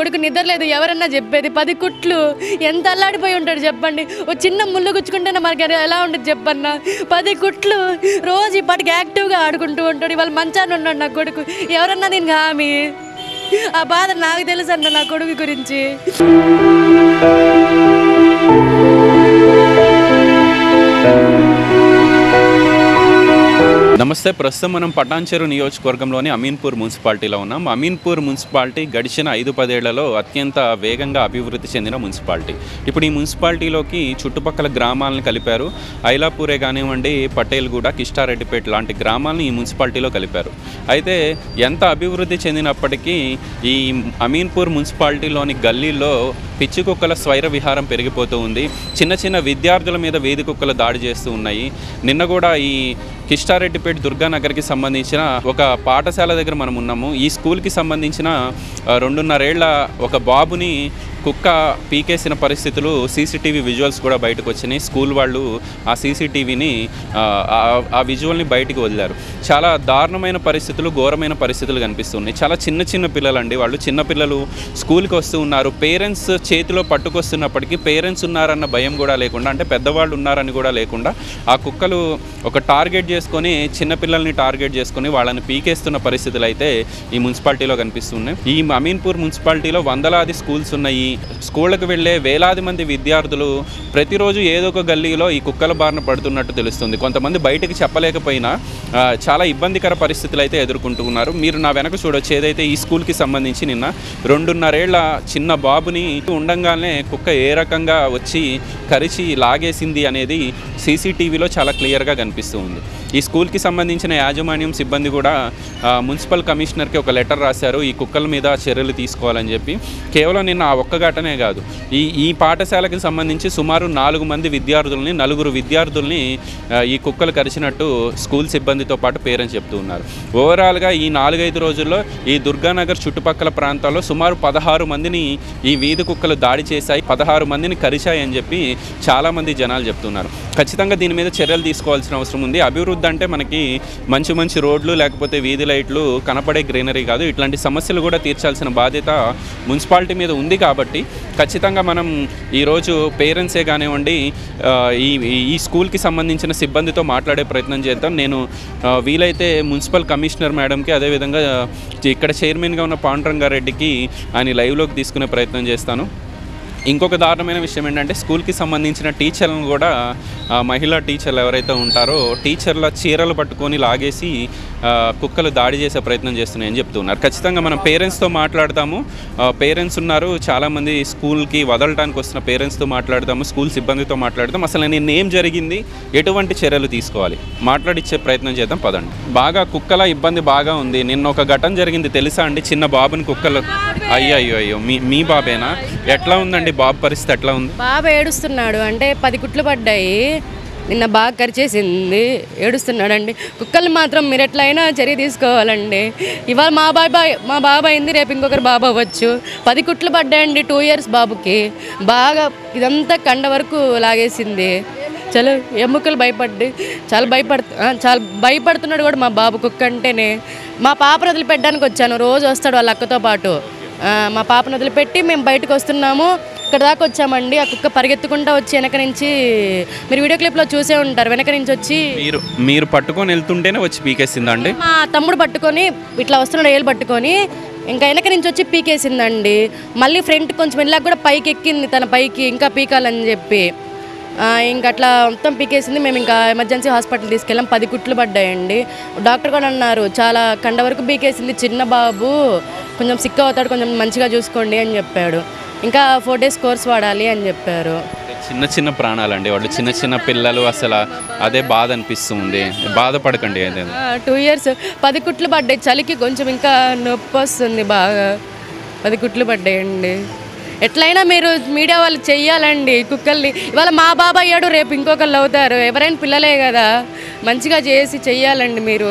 కొడుకు నిద్రలేదు ఎవరన్నా చెప్పేది? పది కుట్లు. ఎంత అల్లాడిపోయి ఉంటాడు చెప్పండి? ఓ చిన్న ముళ్ళు గుచ్చుకుంటేనే మనకి ఎలా ఉంటుంది చెప్పన్నా? పది కుట్లు. రోజు ఇప్పటికి యాక్టివ్గా ఆడుకుంటూ ఉంటాడు. ఇవాళ మంచాన్ని ఉన్నాడు నా కొడుకు. ఎవరన్నా దీనికి హామీ? ఆ బాధ నాకు తెలుసన్న నా కొడుకు గురించి. నమస్తే. ప్రస్తుతం మనం పటాన్చెరు నియోజకవర్గంలోని అమీన్పూర్ మున్సిపాలిటీలో ఉన్నాం. అమీన్పూర్ మున్సిపాలిటీ గడిచిన ఐదు పదేళ్ళలో అత్యంత వేగంగా అభివృద్ధి చెందిన మున్సిపాలిటీ. ఇప్పుడు ఈ మున్సిపాలిటీలోకి చుట్టుపక్కల గ్రామాలను కలిపారు. ఐలాపూరే కానివ్వండి పటేల్గూడ కిష్టారెడ్డిపేట లాంటి గ్రామాలను ఈ మున్సిపాలిటీలో కలిపారు. అయితే ఎంత అభివృద్ధి చెందినప్పటికీ ఈ అమీన్పూర్ మున్సిపాలిటీలోని గల్లీల్లో పిచ్చి కుక్కల స్వైర విహారం పెరిగిపోతూ ఉంది. చిన్న చిన్న విద్యార్థుల మీద వేది కుక్కలు దాడి చేస్తూ ఉన్నాయి. నిన్న కూడా ఈ కిష్టారెడ్డిపేట దుర్గానగర్కి సంబంధించిన ఒక పాఠశాల దగ్గర మనం ఉన్నాము. ఈ స్కూల్కి సంబంధించిన రెండున్నరేళ్ళ ఒక బాబుని కుక్క పీకేసిన పరిస్థితులు సీసీటీవీ విజువల్స్ కూడా బయటకు వచ్చినాయి. స్కూల్ వాళ్ళు ఆ సీసీటీవీని ఆ విజువల్ని బయటికి వదిలారు. చాలా దారుణమైన పరిస్థితులు ఘోరమైన పరిస్థితులు కనిపిస్తున్నాయి. చాలా చిన్న చిన్న పిల్లలండి. వాళ్ళు చిన్న పిల్లలు స్కూల్కి వస్తూ ఉన్నారు. పేరెంట్స్ చేతిలో పట్టుకొస్తున్నప్పటికీ పేరెంట్స్ ఉన్నారన్న భయం కూడా లేకుండా అంటే పెద్దవాళ్ళు ఉన్నారని కూడా లేకుండా ఆ కుక్కలు ఒక టార్గెట్ చేసుకొని చిన్నపిల్లల్ని టార్గెట్ చేసుకొని వాళ్ళని పీకేస్తున్న పరిస్థితులు అయితే ఈ మున్సిపాలిటీలో కనిపిస్తున్నాయి. ఈ అమీన్పూర్ మున్సిపాలిటీలో వందలాది స్కూల్స్ ఉన్నాయి. స్కూళ్ళకు వెళ్ళే వేలాది మంది విద్యార్థులు ప్రతిరోజు ఏదో ఒక గల్లీలో ఈ కుక్కల బారిన పడుతున్నట్టు తెలుస్తుంది. కొంతమంది బయటకు చెప్పలేకపోయినా చాలా ఇబ్బందికర పరిస్థితులు అయితే ఎదుర్కొంటున్నారు మీరు నా వెనక చూడొచ్చు. ఏదైతే ఈ స్కూల్కి సంబంధించి నిన్న రెండున్నరేళ్ళ చిన్న బాబుని ఉండంగానే కుక్క ఏ రకంగా వచ్చి కరిచి లాగేసింది అనేది సీసీటీవీలో చాలా క్లియర్గా కనిపిస్తూ ఉంది. ఈ స్కూల్కి సంబంధించిన యాజమాన్యం సిబ్బంది కూడా మున్సిపల్ కమిషనర్కి ఒక లెటర్ రాశారు. ఈ కుక్కల మీద చర్యలు తీసుకోవాలని చెప్పి. కేవలం నిన్న ఆ ఒక్క ఘటనే కాదు. ఈ ఈ పాఠశాలకు సంబంధించి సుమారు నాలుగు మంది విద్యార్థుల్ని నలుగురు విద్యార్థుల్ని ఈ కుక్కలు కరిచినట్టు స్కూల్ సిబ్బందితో పాటు పేరెంట్స్ చెప్తూ ఉన్నారు. ఓవరాల్గా ఈ నాలుగైదు రోజుల్లో ఈ దుర్గానగర్ చుట్టుపక్కల ప్రాంతాల్లో సుమారు పదహారు మందిని ఈ వీధి కుక్కలు దాడి చేశాయి పదహారు మందిని కరిచాయి అని చెప్పి చాలామంది జనాలు చెప్తున్నారు. ఖచ్చితంగా దీని మీద చర్యలు తీసుకోవాల్సిన అవసరం ఉంది. అభివృద్ధి అంటే మనకి మంచి మంచి రోడ్లు లేకపోతే వీధి లైట్లు కనపడే గ్రీనరీ కాదు. ఇట్లాంటి సమస్యలు కూడా తీర్చాల్సిన బాధ్యత మున్సిపాలిటీ మీద ఉంది కాబట్టి ఖచ్చితంగా మనం ఈరోజు పేరెంట్సే కానివ్వండి ఈ ఈ- స్కూల్కి సంబంధించిన సిబ్బందితో మాట్లాడే ప్రయత్నం చేద్దాం. నేను వీలైతే మున్సిపల్ కమిషనర్ మేడంకి అదేవిధంగా ఇక్కడ చైర్మన్గా ఉన్న పాండురంగారెడ్డికి ఆయన లైవ్లోకి తీసుకునే ప్రయత్నం చేస్తాను. ఇంకొక దారుణమైన విషయం ఏంటంటే స్కూల్కి సంబంధించిన టీచర్లను కూడా మహిళా టీచర్లు ఎవరైతే ఉంటారో టీచర్ల చీరలు పట్టుకొని లాగేసి కుక్కలు దాడి చేసే ప్రయత్నం చేస్తున్నాయని చెప్తున్నారు. ఖచ్చితంగా మనం పేరెంట్స్తో మాట్లాడతాము. పేరెంట్స్ ఉన్నారు. చాలామంది స్కూల్కి వదలడానికి వస్తున్న పేరెంట్స్తో మాట్లాడతాము. స్కూల్ సిబ్బందితో మాట్లాడతాం అసలు నిన్న ఏం జరిగింది? ఎటువంటి చర్యలు తీసుకోవాలి? మాట్లాడిచ్చే ప్రయత్నం చేద్దాం. పదండి. బాగా కుక్కల ఇబ్బంది బాగా ఉంది. నిన్న ఒక ఘటన జరిగింది. తెలుసా అండి? చిన్న బాబుని కుక్కలు అయ్యో అయ్యో అయ్యో మీ మీ బాబేనా? ఎట్లా ఉందండి బాబు పరిస్థితి ఎట్లా ఉంది? బాబు ఏడుస్తున్నాడు. అంటే పది కుట్లు పడ్డాయి. నిన్న బాగా కరిచేసింది. ఏడుస్తున్నాడండి. కుక్కలు మాత్రం మీరు ఎట్లయినా చర్య తీసుకోవాలండి. ఇవాళ మా బాబాయ్ మా బాబాయ్ అయింది. రేపు ఇంకొకరు బాబు అవ్వచ్చు. పది కుట్లు పడ్డాయండి టూ ఇయర్స్ బాబుకి. బాగా ఇదంతా కండ వరకు లాగేసింది. చాలా ఎముకలు భయపడ్డి చాలా భయపడు చాలా భయపడుతున్నాడు కూడా మా బాబు కుక్క అంటేనే. మా పాపను వదిలిపెట్టడానికి వచ్చాను. రోజు వస్తాడు వాళ్ళ అక్కతో పాటు. మా పాపను వదిలిపెట్టి మేము బయటకు వస్తున్నాము. ఇక్కడ దాకా వచ్చామండి. ఆ కుక్క పరిగెత్తుకుంటా వచ్చి వెనక నుంచి మీరు వీడియో క్లిప్లో చూసే ఉంటారు. వెనక నుంచి వచ్చి మీరు మీరు పట్టుకొని వెళ్తుంటేనే వచ్చి పీకేసిందండి? మా తమ్ముడు పట్టుకొని ఇట్లా వస్తున్నాడు ఏళ్ళు పట్టుకొని ఇంకా వెనక నుంచి వచ్చి పీకేసిందండి. మళ్ళీ ఫ్రంట్ కొంచెం వెళ్ళాక కూడా పైకి ఎక్కింది తన పైకి ఇంకా పీకాలని చెప్పి. ఇంక అట్లా మొత్తం పీకేసింది. మేము ఇంకా ఎమర్జెన్సీ హాస్పిటల్ తీసుకెళ్ళాం. పది కుట్లు పడ్డాయండి. డాక్టర్ కూడా అన్నారు చాలా కండ వరకు పీకేసింది చిన్న బాబు. కొంచెం సిక్ అవుతాడు కొంచెం మంచిగా చూసుకోండి అని చెప్పాడు. ఇంకా ఫోర్ డేస్ కోర్స్ వాడాలి అని చెప్పారు. చిన్న చిన్న ప్రాణాలండి వాళ్ళు చిన్న చిన్న పిల్లలు అసలు అదే బాధ అనిపిస్తుంది. బాధపడకండి టూ ఇయర్స్ పది కుట్లు పడ్డాయి. చలికి కొంచెం ఇంకా నొప్పి వస్తుంది బాగా. పది కుట్లు పడ్డాయండి. ఎట్లయినా మీరు మీడియా వాళ్ళు చెయ్యాలండి కుక్కల్ని. ఇవాళ మా బాబా అయ్యాడు రేపు ఇంకొకళ్ళు అవుతారు. ఎవరైనా పిల్లలే కదా. మంచిగా చేసి చెయ్యాలండి మీరు.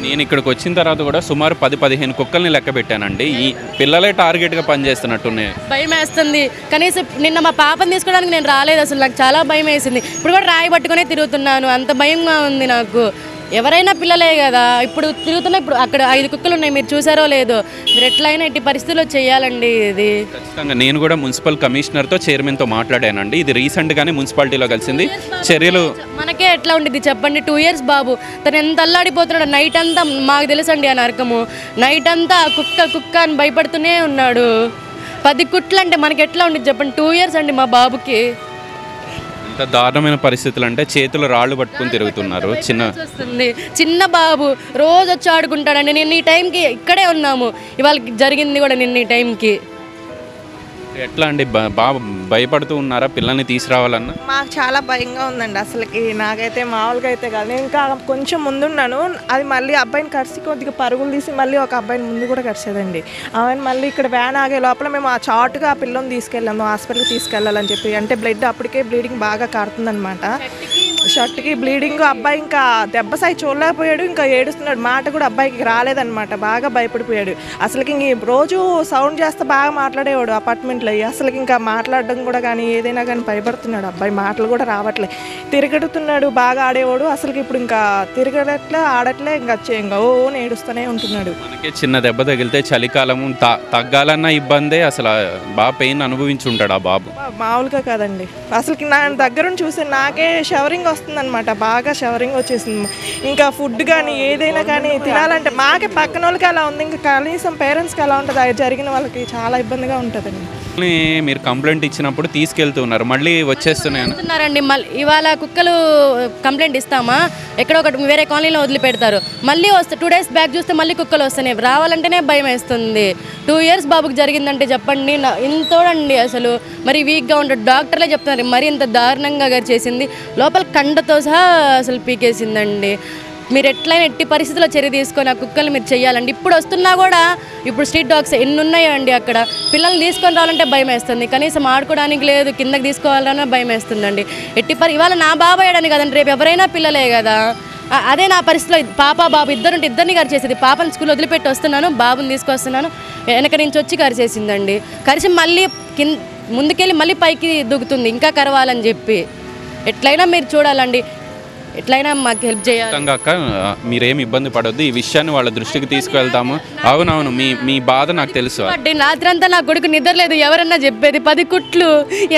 నేను ఇక్కడికి వచ్చిన తర్వాత కూడా సుమారు పది పదిహేను కుక్కల్ని లెక్క పెట్టానండి. ఈ పిల్లలే టార్గెట్గా పనిచేస్తున్నట్టున్నాయి. భయం వేస్తుంది. కనీసం నిన్న మా పాపని తీసుకోవడానికి నేను రాలేదు అసలు. నాకు చాలా భయం వేసింది. ఇప్పుడు కూడా రాయి పట్టుకునే తిరుగుతున్నాను. అంత భయంగా ఉంది నాకు. ఎవరైనా పిల్లలే కదా. ఇప్పుడు తిరుగుతున్న ఇప్పుడు అక్కడ ఐదు కుక్కలు ఉన్నాయి మీరు చూసారో లేదో. మీరు ఎట్లయినా ఎట్టి పరిస్థితుల్లో చేయాలండి ఇది. ఖచ్చితంగా నేను కూడా మున్సిపల్ కమిషనర్తో చైర్మన్తో మాట్లాడానండి. ఇది రీసెంట్గానే మున్సిపాలిటీలో కలిసింది. చర్యలు మనకే ఎట్లా ఉండిద్ది చెప్పండి? టూ ఇయర్స్ బాబు. తను ఎంత అల్లాడిపోతున్నాడు నైట్ అంతా మాకు తెలుసండి ఆ నరకము. నైట్ అంతా కుక్క కుక్క అని భయపడుతూనే ఉన్నాడు. పది కుట్లు అంటే మనకి ఎట్లా ఉండిద్ది చెప్పండి? టూ ఇయర్స్ అండి మా బాబుకి. ఎంత దారుణమైన పరిస్థితులు అంటే చేతులు రాళ్ళు పట్టుకుని తిరుగుతున్నారు. చిన్న వస్తుంది. చిన్న బాబు రోజు వచ్చి ఆడుకుంటాడండి. నిన్న ఈ టైంకి ఇక్కడే ఉన్నాము. ఇవాళ జరిగింది కూడా నిన్న ఈ టైంకి. ఎట్లా అండి? బాగా భయపడుతూ ఉన్నారా? పిల్లల్ని తీసుకురావాలన్నా? మాకు చాలా భయంగా ఉందండి అసలుకి. నాకైతే మామూలుగా అయితే కాదు. నేను ఇంకా కొంచెం ముందున్నాను. అది మళ్ళీ అబ్బాయిని కరిసి కొద్దిగా పరుగులు తీసి మళ్ళీ ఒక అబ్బాయిని ముందు కూడా కరిసేదండి. ఆమెను మళ్ళీ ఇక్కడ వ్యాన్ ఆగే లోపల మేము ఆ చాటుగా ఆ పిల్లని తీసుకెళ్ళాము. హాస్పిటల్కి తీసుకెళ్ళాలని చెప్పి. అంటే బ్లడ్ అప్పటికే బ్లీడింగ్ బాగా కారుతుందనమాట షర్ట్కి బ్లీడింగ్. అబ్బాయి ఇంకా దెబ్బ సాయి చూడలేకపోయాడు. ఇంకా ఏడుస్తున్నాడు. మాట కూడా అబ్బాయికి రాలేదనమాట బాగా భయపడిపోయాడు. అసలుకి ఇంక రోజు సౌండ్ చేస్తే బాగా మాట్లాడేవాడు అపార్ట్మెంట్లో. అసలుకి ఇంకా మాట్లాడడం కూడా కానీ ఏదైనా కానీ భయపడుతున్నాడు అబ్బాయి మాటలు కూడా రావట్లే. తిరగడుతున్నాడు బాగా ఆడేవాడు. అసలుకి ఇప్పుడు ఇంకా తిరగడట్లే ఆడట్లే ఇంకా ఇంకా ఓ అని ఏడుస్తూనే ఉంటున్నాడు. మనకి చిన్న దెబ్బ తగిలితే చలికాలం తగ్గాలన్న ఇబ్బందే అసలు. బాగా పెయిన్ అనుభవించి ఉంటాడు ఆ బాబు. మామూలుగా కాదండి. అసలుకి నా దగ్గరుండి చూస్తే నాకే షవరింగ్ వస్తుందన్నమాట. బాగా షవరింగ్ వచ్చేసింది. ఇంకా ఫుడ్ కానీ ఏదైనా కానీ తినాలంటే మాకే పక్కన వాళ్ళకి అలా ఉంది. ఇంకా కనీసం పేరెంట్స్కి అలా ఉంటుంది. జరిగిన వాళ్ళకి చాలా ఇబ్బందిగా ఉంటుందండి. మీరు కంప్లైంట్ ఇచ్చినప్పుడు తీసుకెళ్తున్నారు. మళ్ళీ వచ్చేస్తున్నాయి మళ్ళీ ఇవాళ కుక్కలు కంప్లైంట్ ఇస్తామా? ఎక్కడో ఒకటి వేరే కాలనీలో వదిలిపెడతారు. మళ్ళీ వస్తే టూ డేస్ బ్యాక్ చూస్తే మళ్ళీ కుక్కలు వస్తున్నాయి. రావాలంటేనే భయం వేస్తుంది. టూ ఇయర్స్ బాబుకి జరిగిందంటే చెప్పండి. ఇంతోడండి అసలు. మరి వీక్గా ఉంటాడు డాక్టర్లే చెప్తున్నారు. మరి ఇంత దారుణంగా గారు చేసింది. లోపల కండతో సహా అసలు పీకేసిందండి. మీరు ఎట్లయినా ఎట్టి పరిస్థితుల్లో చర్య తీసుకొని ఆ కుక్కలు మీరు చేయాలండి. ఇప్పుడు వస్తున్నా కూడా ఇప్పుడు స్ట్రీట్ డాగ్స్ ఎన్ని ఉన్నాయండి అక్కడ. పిల్లల్ని తీసుకొని రావాలంటే భయం వేస్తుంది. కనీసం ఆడుకోవడానికి లేదు కిందకి తీసుకోవాలన్నా భయం వేస్తుందండి. ఎట్టి పరి ఇవాళ నా బాబాయ్ అని కదండి రేపు ఎవరైనా పిల్లలే కదా. అదే నా పరిస్థితిలో పాప బాబు ఇద్దరు ఇద్దరిని గారు చేసేది. పాపని స్కూల్ వదిలిపెట్టి వస్తున్నాను బాబుని తీసుకొస్తున్నాను వెనక నుంచి వచ్చి కరిచేసిందండి కరిచి మళ్ళీ కింద ముందుకెళ్ళి మళ్ళీ పైకి దూకుతుంది. ఇంకా కరవాలని చెప్పి. ఎట్లయినా మీరు చూడాలండి. ఎట్లయినా మాకు హెల్ప్ చేయాలి. ఖచ్చితంగా అక్క మీరేం ఇబ్బంది పడొద్దు. ఈ విషయాన్ని వాళ్ళ దృష్టికి తీసుకెళ్తాము. అవునవును మీ మీ బాధ నాకు తెలుసు. పట్టి రాత్రంతా నా కొడుకు నిద్రలేదు ఎవరన్నా చెప్పేది? పది కుట్లు.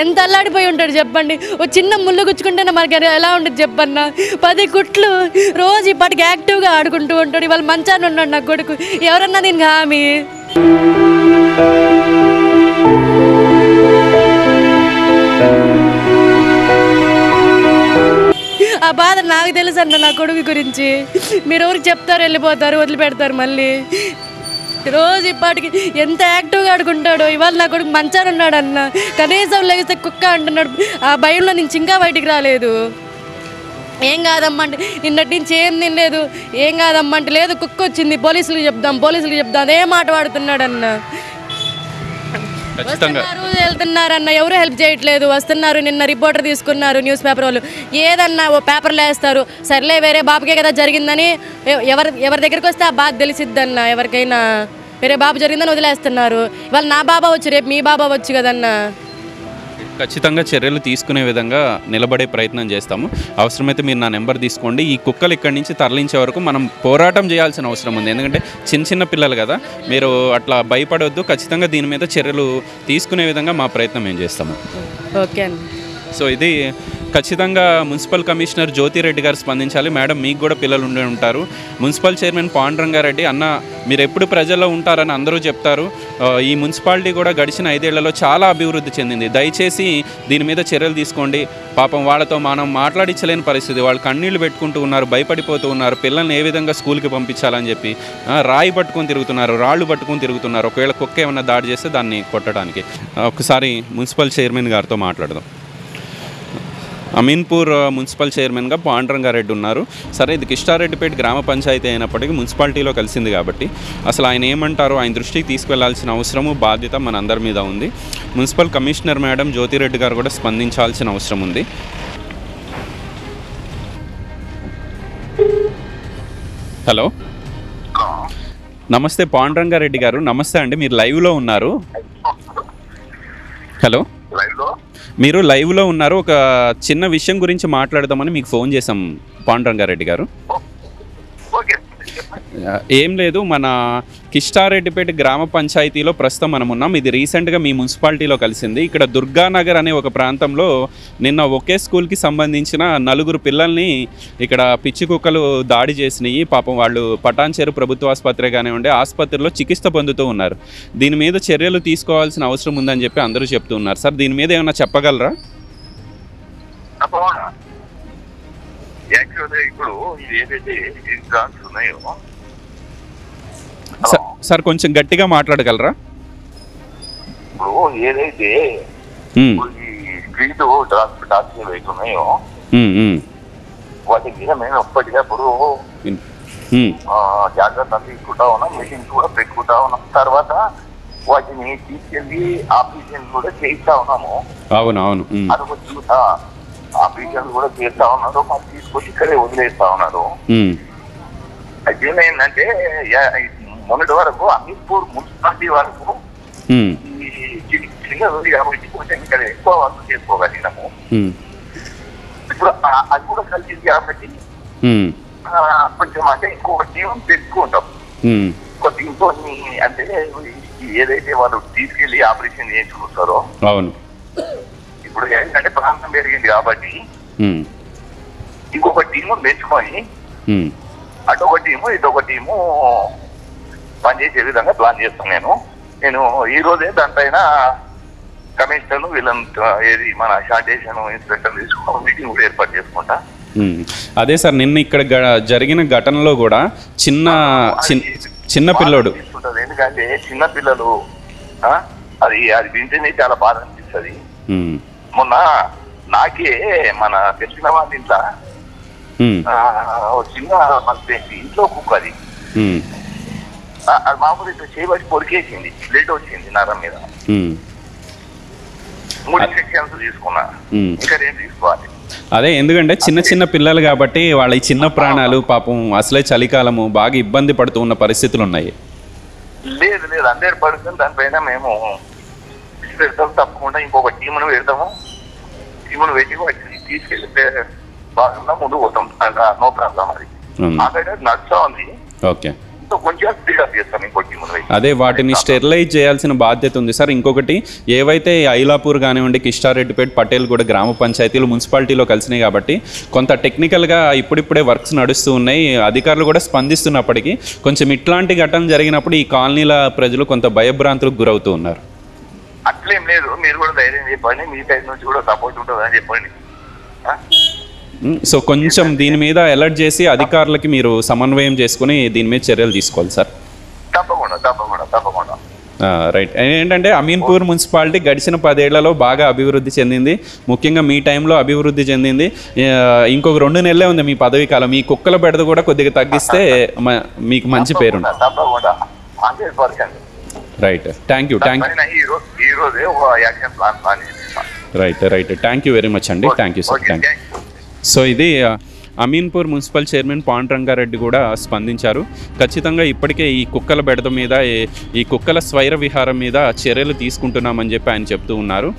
ఎంత అల్లాడిపోయి ఉంటాడు చెప్పండి. ఓ చిన్న ముళ్ళు గుచ్చుకుంటేనే మనకి అది ఎలా ఉంటుంది చెప్పన్నా? పది కుట్లు. రోజు ఇప్పటికి యాక్టివ్గా ఆడుకుంటూ ఉంటాడు. ఇవాళ మంచాన్ని ఉన్నాడు నా కొడుకు. ఎవరన్నా దీనికి హామీ? ఆ బాధ నాకు తెలుసు అన్న నా కొడుకు గురించి. మీరు ఎవరికి చెప్తారు వెళ్ళిపోతారు వదిలిపెడతారు మళ్ళీ. రోజు ఇప్పటికి ఎంత యాక్టివ్గా ఆడుకుంటాడో ఇవాళ నా కొడుకు మంచాన ఉన్నాడు అన్న. కనీసం లేస్తే కుక్క అంటున్నాడు ఆ భయంలో నుంచి ఇంకా బయటికి రాలేదు. ఏం కాదమ్మా అంటే నిన్నటి నుంచి ఏం తినలేదు ఏం కాదమ్మా అంటే లేదు కుక్క వచ్చింది పోలీసులకు చెప్దాం పోలీసులకు చెప్దాం అదే మాట వాడుతున్నాడు అన్న ఖచ్చితంగా. వస్తున్నారు వెళ్తున్నారన్న ఎవరు హెల్ప్ చేయట్లేదు. వస్తున్నారు నిన్న రిపోర్టర్ తీసుకున్నారు న్యూస్ పేపర్ వాళ్ళు. ఏదన్నా ఓ పేపర్లో వేస్తారు. సర్లే వేరే బాబుకే కదా జరిగిందని ఎ- ఎవరి ఎవరి దగ్గరికి వస్తే ఆ బాధ తెలిసిద్దన్న. ఎవరికైనా వేరే బాబు జరిగిందని వదిలేస్తున్నారు. వాళ్ళు నా బాబా వచ్చు రేపు మీ బాబా వచ్చు కదన్నా. ఖచ్చితంగా చర్యలు తీసుకునే విధంగా నిలబడే ప్రయత్నం చేస్తాము. అవసరమైతే మీరు నా నెంబర్ తీసుకోండి. ఈ కుక్కలు ఇక్కడి నుంచి తరలించే వరకు మనం పోరాటం చేయాల్సిన అవసరం ఉంది. ఎందుకంటే చిన్న చిన్న పిల్లలు కదా. మీరు అట్లా భయపడవద్దు ఖచ్చితంగా దీని మీద చర్యలు తీసుకునే విధంగా మా ప్రయత్నం మేము చేస్తాము. ఓకే అండి. సో ఇది ఖచ్చితంగా మున్సిపల్ కమిషనర్ జ్యోతిరెడ్డి గారు స్పందించాలి. మేడం మీకు కూడా పిల్లలు ఉండి ఉంటారు. మున్సిపల్ చైర్మన్ పాండురంగారెడ్డి అన్న మీరు ఎప్పుడు ప్రజల్లో ఉంటారని అందరూ చెప్తారు. ఈ మున్సిపాలిటీ కూడా గడిచిన ఐదేళ్ళలో చాలా అభివృద్ధి చెందింది. దయచేసి దీని మీద చర్యలు తీసుకోండి. పాపం వాళ్ళతో మనం మాట్లాడించలేని పరిస్థితి. వాళ్ళు కన్నీళ్ళు పెట్టుకుంటూ ఉన్నారు భయపడిపోతూ ఉన్నారు. పిల్లల్ని ఏ విధంగా స్కూల్కి పంపించాలని చెప్పి రాయి పట్టుకొని తిరుగుతున్నారు రాళ్ళు పట్టుకొని తిరుగుతున్నారు. ఒకవేళ కుక్క ఏమైనా దాడి చేస్తే దాన్ని కొట్టడానికి. ఒకసారి మున్సిపల్ చైర్మన్ గారితో మాట్లాడదాం. అమీన్పూర్ మున్సిపల్ చైర్మన్గా పాండురంగారెడ్డి ఉన్నారు. సరే ఇది కిష్టారెడ్డిపేట గ్రామ పంచాయతీ అయినప్పటికీ మున్సిపాలిటీలో కలిసింది కాబట్టి అసలు ఆయన ఏమంటారో ఆయన దృష్టికి తీసుకెళ్ళాల్సిన అవసరము బాధ్యత మన అందరి మీద ఉంది. మున్సిపల్ కమిషనర్ మేడం జ్యోతిరెడ్డి గారు కూడా స్పందించాల్సిన అవసరం ఉంది. హలో. నమస్తే పాండురంగారెడ్డి గారు. నమస్తే అండి. మీరు లైవ్లో ఉన్నారు. హలో. మీరు లైవ్లో ఉన్నారు. ఒక చిన్న విషయం గురించి మాట్లాడదామని మీకు ఫోన్ చేశాం పాండురంగారెడ్డి గారు. ఏం లేదు మన కిష్టారెడ్డిపేట గ్రామ పంచాయతీలో ప్రస్తుతం మనం ఉన్నాం. ఇది రీసెంట్గా మీ మున్సిపాలిటీలో కలిసింది. ఇక్కడ దుర్గానగర్ అనే ఒక ప్రాంతంలో నిన్న ఒకే స్కూల్కి సంబంధించిన నలుగురు పిల్లల్ని ఇక్కడ పిచ్చి కుక్కలు దాడి చేసినాయి. పాపం వాళ్ళు పటాన్చేరు ప్రభుత్వ ఆసుపత్రి కానివ్వండి ఆసుపత్రిలో చికిత్స పొందుతూ ఉన్నారు. దీని మీద చర్యలు తీసుకోవాల్సిన అవసరం ఉందని చెప్పి అందరూ చెప్తున్నారు సార్ దీని మీద ఏమైనా చెప్పగలరా? యాక్చువల్గా ఇప్పుడు ఇది ఏదైతే ఎగ్జామ్స్ ఉన్నాయో? సార్ కొంచెం గట్టిగా మాట్లాడగలరా? ఇప్పుడు ఏదైతే ఉమ్, ఇప్పుడు ఈ స్ట్రీట్ డాక్టర్ డాక్టర్ ఏవైతే ఉన్నాయో వాటి మీద మేము ఎప్పటికప్పుడు ఉమ్, ఉమ్, ఆ, జాగ్రత్త తీసుకుంటా ఉన్నాం మీటింగ్స్ కూడా పెట్టుకుంటా ఉన్నాం. తర్వాత వాటిని తీసుకెళ్ళి ఆపరేషన్ కూడా చేయిస్తా ఉన్నాము. అవును అవును. అది ఆపరేషన్ కూడా చేస్తా ఉన్నారు మాకు తీసుకొచ్చి ఇక్కడే వదిలేస్తా ఉన్నారు. అయితే ఏంటంటే మొన్నటి వరకు అమీర్పూర్ మున్సిపాలిటీ వరకు ఈ కాబట్టి కొంచెం ఇక్కడ ఎక్కువ వర్క్ చేసుకోగలిగినాము. ఉమ్, ఇప్పుడు ఆ- అది కూడా కలిసింది కాబట్టి ఉమ్, ఆ, కొంచెం అంటే ఇంకొక టీం పెట్టుకుంటాం అంటే ఏదైతే వాళ్ళు తీసుకెళ్ళి ఆపరేషన్ చేయించుకుంటారో అవును. ఇప్పుడు ఏంటంటే ప్రాంతం పెరిగింది కాబట్టి ఇంకొక టీము పెంచుకొని ఉమ్, అటు ఒక టీము ఇటు ఒక టీము పనిచేసే విధంగా ప్లాన్ చేస్తాను నేను. నేను ఈ రోజే దానిపైన కమిషనర్ వీళ్ళంతా ఏది మన శానిటేషన్ ఇన్స్పెక్టర్ తీసుకుని మీటింగ్ కూడా ఏర్పాటు చేసుకుంటా. అదే సార్ నిన్న ఇక్కడ జరిగిన ఘటనలో కూడా చిన్న చిన్- చిన్న పిల్లోడు. ఎందుకంటే చిన్న పిల్లలు అది అది వింటేనే చాలా బాధ అనిపిస్తుంది. మొన్న నాకే మన తెలిసిన వాళ్ళ ఇంట్లో చిన్న మన ఇంట్లో కుక్క అది. అది మామూలు ఇట్లా చేయబడి పొరికేసింది బ్లడ్ వచ్చింది నరం మీద. మూడు సెక్షన్స్ తీసుకున్నా. ఇంకా ఏం తీసుకోవాలి. అదే ఎందుకంటే చిన్న చిన్న పిల్లలు కాబట్టి వాళ్ళ చిన్న ప్రాణాలు పాపం అసలే చలికాలము బాగా ఇబ్బంది పడుతూ ఉన్న పరిస్థితులు ఉన్నాయి. లేదు లేదు హండ్రెడ్ పర్సెంట్ దానిపైన మేము పెడతాం తప్పకుండా ఇంకొక టీమును పెడతాము. టీమును పెట్టి వాటిని తీసుకెళ్తే బాగా ముందుకు పోతాం. నో ప్రాబ్లం అది. నడుస్తా ఉంది. ఓకే. అదే వాటిని స్టెరిలైజ్ చేయాల్సిన బాధ్యత ఉంది. సార్ ఇంకొకటి ఏవైతే ఐలాపూర్ కానివ్వండి కిష్టారెడ్డిపేట పటేల్ కూడా గ్రామ పంచాయతీలు మున్సిపాలిటీలో కలిసినాయి కాబట్టి కొంత టెక్నికల్గా ఇప్పుడిప్పుడే వర్క్స్ నడుస్తూ ఉన్నాయి. అధికారులు కూడా స్పందిస్తున్నప్పటికీ కొంచెం ఇట్లాంటి ఘటన జరిగినప్పుడు ఈ కాలనీల ప్రజలు కొంత భయభ్రాంతులకు గురవుతూ ఉన్నారు. అట్లేం లేదు. మీరు కూడా ధైర్యం చెప్పండి. మీ సైడ్ నుంచి కూడా సపోర్ట్ ఉంటుంది అని చెప్పండి సో కొంచెం దీని మీద అలర్ట్ చేసి అధికారులకి మీరు సమన్వయం చేసుకుని దీని మీద చర్యలు తీసుకోవాలి సార్. తప్పకుండా తప్పకుండా తప్పకుండా. రైట్ ఏంటంటే అమీన్పూర్ మున్సిపాలిటీ గడిచిన పదేళ్ళలో బాగా అభివృద్ధి చెందింది. ముఖ్యంగా మీ టైంలో అభివృద్ధి చెందింది. ఇంకొక రెండు నెలలే ఉంది మీ పదవి కాలం. మీ కుక్కల బెడద కూడా కొద్దిగా తగ్గిస్తే మీకు మంచి పేరు రైట్ థ్యాంక్ యూ థ్యాంక్ పైన ఈ రోజు ఈ రోజే ఒక యాక్షన్ ప్లాన్ ప్లాన్ చేస్తాం right right thank you very much అండి. Thank you sir thank you you so ఇది అమీన్పూర్ మున్సిపల్ చైర్మన్ పాండురంగారెడ్డి కూడా స్పందించారు. ఖచ్చితంగా ఇప్పటికే ఈ కుక్కల బెడద మీద ఈ- కుక్కల స్వైర విహారం మీద చర్యలు తీసుకుంటున్నామని చెప్పి ఆయన చెప్తూ ఉన్నారు.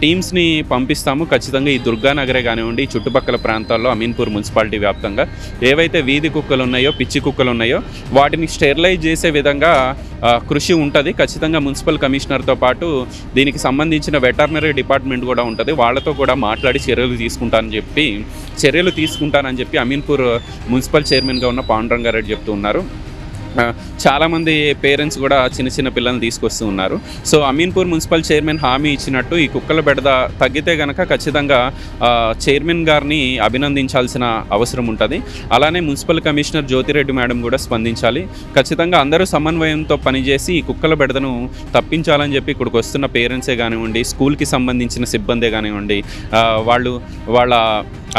టీమ్స్ని పంపిస్తాము. ఖచ్చితంగా ఈ దుర్గానగరే కానివ్వండి చుట్టుపక్కల ప్రాంతాల్లో అమీన్పూర్ మున్సిపాలిటీ వ్యాప్తంగా ఏవైతే వీధి కుక్కలు ఉన్నాయో పిచ్చి కుక్కలు ఉన్నాయో వాటిని స్టెరిలైజ్ చేసే విధంగా కృషి ఉంటుంది. ఖచ్చితంగా మున్సిపల్ కమిషనర్తో పాటు దీనికి సంబంధించిన వెటర్నరీ డిపార్ట్మెంట్ కూడా ఉంటుంది. వాళ్ళతో కూడా మాట్లాడి చర్యలు తీసుకుంటానని చెప్పి చర్యలు తీసుకుంటానని చెప్పి అమీన్పూర్ మున్సిపల్ చైర్మన్గా ఉన్న పాండురంగారెడ్డి చెప్తూ ఉన్నారు. చాలామంది పేరెంట్స్ కూడా చిన్న చిన్న పిల్లల్ని తీసుకొస్తూ ఉన్నారు. సో అమీన్పూర్ మున్సిపల్ చైర్మన్ హామీ ఇచ్చినట్టు ఈ కుక్కల బెడద తగ్గితే గనక ఖచ్చితంగా చైర్మన్ గారిని అభినందించాల్సిన అవసరం ఉంటుంది. అలానే మున్సిపల్ కమిషనర్ జ్యోతిరెడ్డి మేడం కూడా స్పందించాలి. ఖచ్చితంగా అందరూ సమన్వయంతో పనిచేసి ఈ కుక్కల బెడదను తప్పించాలని చెప్పి ఇక్కడికి వస్తున్న పేరెంట్సే కానివ్వండి స్కూల్కి సంబంధించిన సిబ్బందే కానివ్వండి వాళ్ళు వాళ్ళ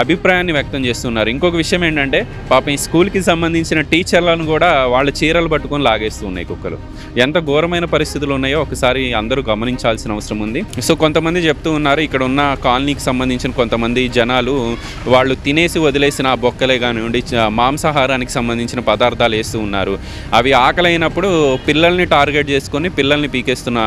అభిప్రాయాన్ని వ్యక్తం చేస్తున్నారు. ఇంకొక విషయం ఏంటంటే పాపం ఈ స్కూల్కి సంబంధించిన టీచర్లను కూడా వాళ్ళు చీరలు పట్టుకొని లాగేస్తూ ఉన్నాయి కుక్కలు. ఎంత ఘోరమైన పరిస్థితులు ఉన్నాయో ఒకసారి అందరూ గమనించాల్సిన అవసరం ఉంది. సో కొంతమంది చెప్తూ ఉన్నారు ఇక్కడ ఉన్న కాలనీకి సంబంధించిన కొంతమంది జనాలు వాళ్ళు తినేసి వదిలేసిన ఆ బొక్కలే కానివ్వండి మాంసాహారానికి సంబంధించిన పదార్థాలు వేస్తూ ఉన్నారు. అవి ఆకలైనప్పుడు పిల్లల్ని టార్గెట్ చేసుకొని పిల్లల్ని పీకేస్తున్న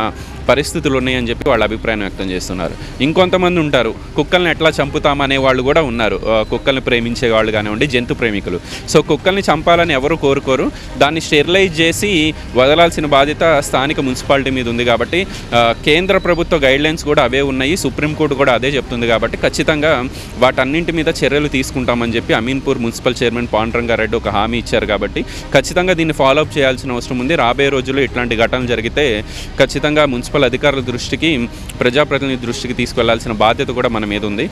పరిస్థితులు ఉన్నాయని చెప్పి వాళ్ళ అభిప్రాయం వ్యక్తం చేస్తున్నారు. ఇంకొంతమంది ఉంటారు. కుక్కల్ని ఎట్లా చంపుతామనే వాళ్ళు కూడా ఉన్నారు. కుక్కల్ని ప్రేమించే వాళ్ళు కానివ్వండి జంతు ప్రేమికులు. సో కుక్కల్ని చంపాలని ఎవరు కోరుకోరు. దాన్ని స్టెరిలైజ్ చేసి వదలాల్సిన బాధ్యత స్థానిక మున్సిపాలిటీ మీద ఉంది కాబట్టి కేంద్ర ప్రభుత్వ గైడ్లైన్స్ కూడా అవే ఉన్నాయి. సుప్రీంకోర్టు కూడా అదే చెప్తుంది కాబట్టి ఖచ్చితంగా వాటన్నింటి మీద చర్యలు తీసుకుంటామని చెప్పి అమీన్పూర్ మున్సిపల్ చైర్మన్ పాండురంగారెడ్డి ఒక హామీ ఇచ్చారు కాబట్టి ఖచ్చితంగా దీన్ని ఫాలో అప్ చేయాల్సిన అవసరం ఉంది. రాబోయే రోజుల్లో ఇట్లాంటి ఘటనలు జరిగితే ఖచ్చితంగా మున్సిపల్ మున్సిపల్ అధికారుల దృష్టికి ప్రజాప్రతినిధి దృష్టికి తీసుకెళ్ళాల్సిన బాధ్యత కూడా మన మీద ఉంది.